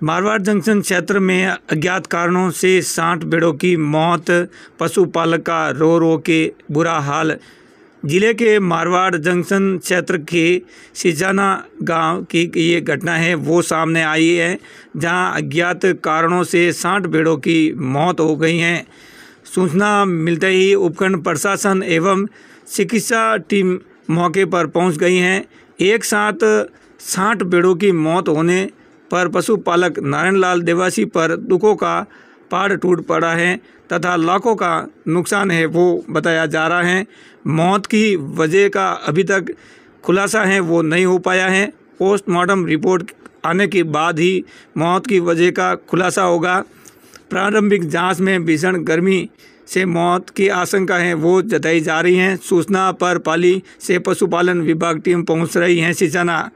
Marwar junction क्षेत्र में अज्ञात कारणों से साठ भेड़ों की मौत, पशुपालक का रो रो के बुरा हाल। ज़िले के मारवाड़ जंक्शन क्षेत्र के सिजाना गाँव की ये घटना है, वो सामने आई है, जहाँ अज्ञात कारणों से साठ भेड़ों की मौत हो गई है। सूचना मिलते ही उपखंड प्रशासन एवं चिकित्सा टीम मौके पर पहुँच गई हैं। एक साथ साठ भेड़ों की मौत होने पर पशुपालक नारायण देवासी पर दुखों का पहाड़ टूट पड़ा है तथा लाखों का नुकसान है वो बताया जा रहा है। मौत की वजह का अभी तक खुलासा है, वो नहीं हो पाया है। पोस्टमार्टम रिपोर्ट आने के बाद ही मौत की वजह का खुलासा होगा। प्रारंभिक जाँच में भीषण गर्मी से मौत की आशंका है, वो जताई जा रही हैं। सूचना पर पाली से पशुपालन विभाग टीम पहुँच रही है। सिंचाना